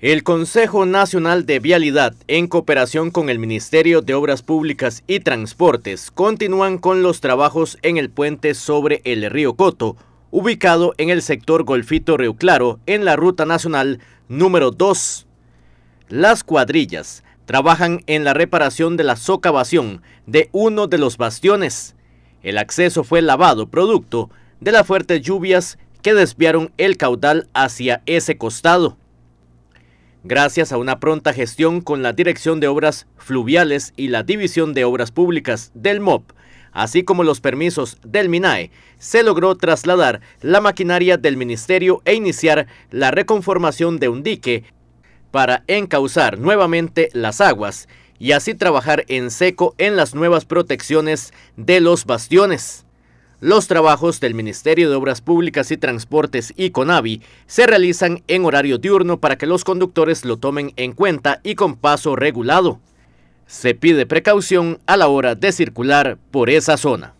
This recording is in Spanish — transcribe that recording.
El Consejo Nacional de Vialidad, en cooperación con el Ministerio de Obras Públicas y Transportes, continúan con los trabajos en el puente sobre el río Coto, ubicado en el sector Golfito Río Claro, en la ruta nacional número 2. Las cuadrillas trabajan en la reparación de la socavación de uno de los bastiones. El acceso fue lavado producto de las fuertes lluvias que desviaron el caudal hacia ese costado gracias a una pronta gestión con la Dirección de Obras Fluviales y la División de Obras Públicas del MOP, así como los permisos del MINAE, se logró trasladar la maquinaria del ministerio e iniciar la reconformación de un dique para encauzar nuevamente las aguas y así trabajar en seco en las nuevas protecciones de los bastiones. Los trabajos del Ministerio de Obras Públicas y Transportes y CONAVI se realizan en horario diurno para que los conductores lo tomen en cuenta y con paso regulado. Se pide precaución a la hora de circular por esa zona.